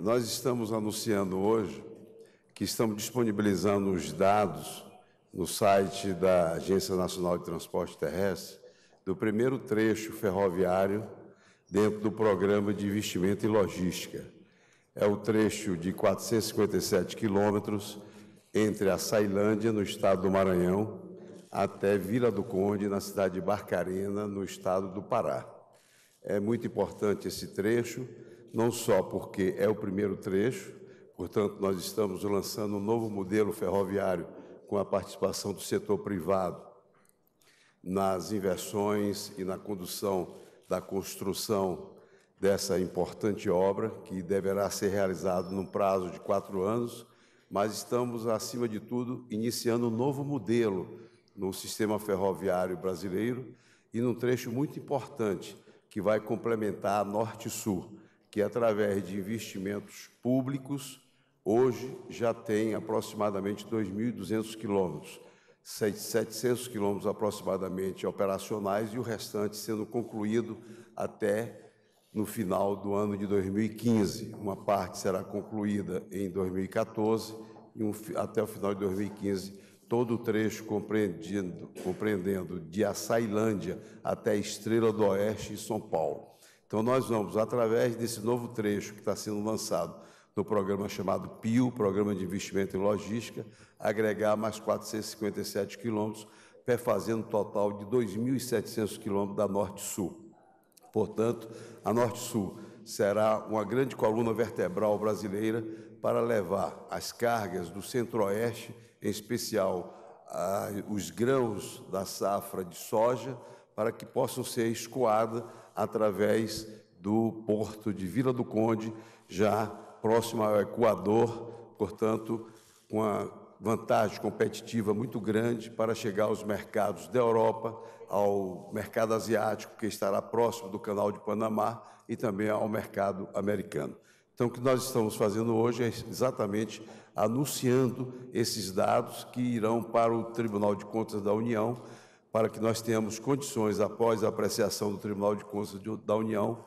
nós estamos anunciando hoje que estamos disponibilizando os dados no site da Agência Nacional de Transporte Terrestre do primeiro trecho ferroviário dentro do programa de investimento em logística. É o trecho de 457 quilômetros entre a Sailândia, no estado do Maranhão, até Vila do Conde, na cidade de Barcarena, no estado do Pará. É muito importante esse trecho, não só porque é o primeiro trecho, portanto, nós estamos lançando um novo modelo ferroviário com a participação do setor privado nas inversões e na condução da construção dessa importante obra, que deverá ser realizada num prazo de quatro anos, mas estamos, acima de tudo, iniciando um novo modelo no sistema ferroviário brasileiro e num trecho muito importante que vai complementar a Norte-Sul, que através de investimentos públicos hoje já tem aproximadamente 2.200 quilômetros, 700 quilômetros aproximadamente operacionais e o restante sendo concluído até no final do ano de 2015. Uma parte será concluída em 2014 e um, até o final de 2015 todo o trecho compreendendo, de Açailândia até Estrela do Oeste e São Paulo. Então, nós vamos, através desse novo trecho que está sendo lançado no programa chamado PIO, Programa de Investimento em Logística, agregar mais 457 quilômetros, fazendo um total de 2.700 quilômetros da Norte-Sul. Portanto, a Norte-Sul será uma grande coluna vertebral brasileira para levar as cargas do Centro-Oeste em especial os grãos da safra de soja, para que possam ser escoadas através do porto de Vila do Conde, já próximo ao Equador, portanto, com uma vantagem competitiva muito grande para chegar aos mercados da Europa, ao mercado asiático, que estará próximo do Canal de Panamá, e também ao mercado americano. Então, o que nós estamos fazendo hoje é exatamente anunciando esses dados que irão para o Tribunal de Contas da União, para que nós tenhamos condições, após a apreciação do Tribunal de Contas da União,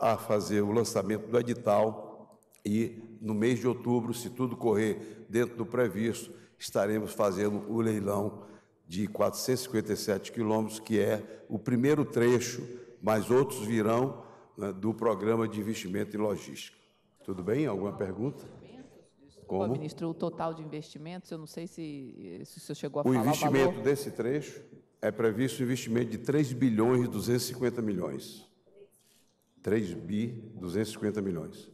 a fazer o lançamento do edital e, no mês de outubro, se tudo correr dentro do previsto, estaremos fazendo o leilão de 457 quilômetros, que é o primeiro trecho, mas outros virão né, do programa de investimento em logística. Tudo bem? Alguma pergunta? Como? ministro, o total de investimentos, eu não sei se, se o senhor chegou a o falar investimento o valor. desse trecho é previsto um investimento de 3 bilhões e 250 milhões. 3 bi 250 milhões.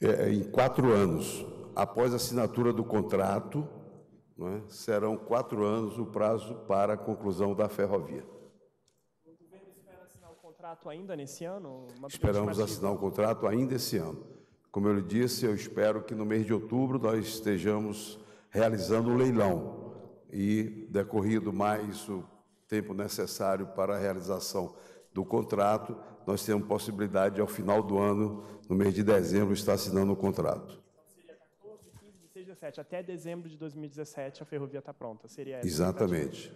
É, é, em quatro anos, após a assinatura do contrato, é, serão quatro anos o prazo para a conclusão da ferrovia contrato ainda nesse ano? Esperamos assinar o contrato ainda esse ano. Como eu lhe disse, eu espero que no mês de outubro nós estejamos realizando o leilão e, decorrido mais o tempo necessário para a realização do contrato, nós temos possibilidade, ao final do ano, no mês de dezembro, estar assinando o contrato. Seria 14, 15, 16, 17. Até dezembro de 2017 a ferrovia está pronta. Seria essa Exatamente.